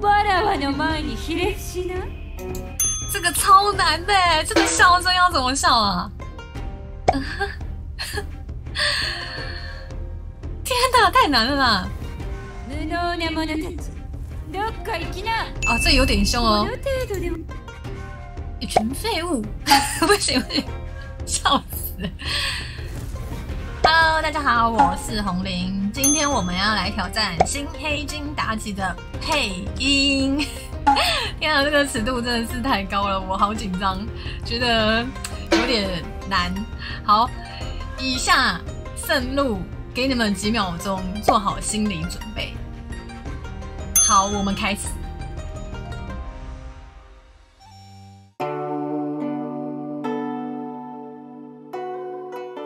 わらわの前にひれ伏しな。这个超难的哎，这个笑声要怎么笑啊？天哪，太难了啦！無能な者たち、どっか行きな。啊，这有点凶哦この。程度でも一群废物，不行不行，笑死 ！Hello，大家好，我是红玲，今天我们要来挑战新黑金妲己的配音。天啊，这个尺度真的是太高了，我好紧张，觉得有点难。好，以下盛怒，给你们几秒钟，做好心理准备。好，我们开始。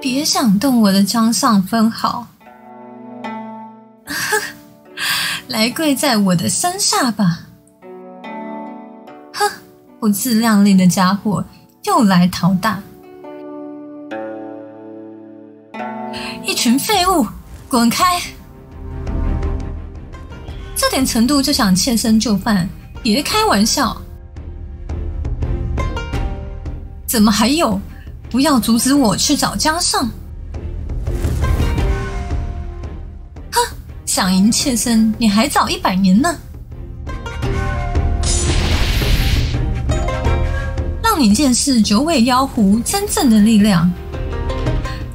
别想动我的掌上分毫，来跪在我的身下吧！哼，不自量力的家伙又来讨打，一群废物，滚开！这点程度就想妾身就范，别开玩笑！怎么还有？不要阻止我去找江上！哼，想赢妾身，你还早一百年呢！让你见识九尾妖狐真正的力量。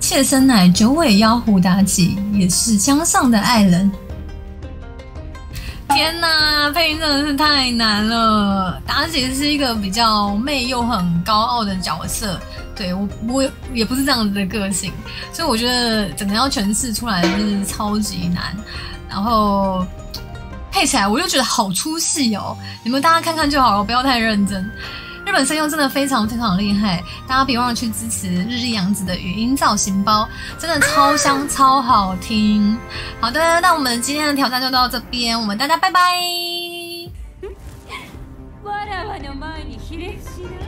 妾身乃九尾妖狐妲己，也是江上的爱人。天呐，配音真的是太难了！妲己是一个比较媚又很高傲的角色。对我，我也不是这样子的个性，所以我觉得整个要诠释出来就是超级难，然后配起来我就觉得好出戏哦。你们大家看看就好了，不要太认真。日本声优真的非常非常厉害，大家别忘了去支持日日洋子的语音造型包，真的超香超好听。好的，那我们今天的挑战就到这边，我们大家拜拜。わらわの前にひれ伏しな。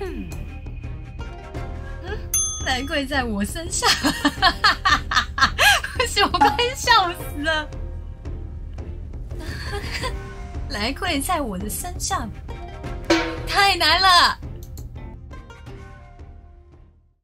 哼。来跪在我身下，不行，我快笑死了。来跪在我的身下， 太难了。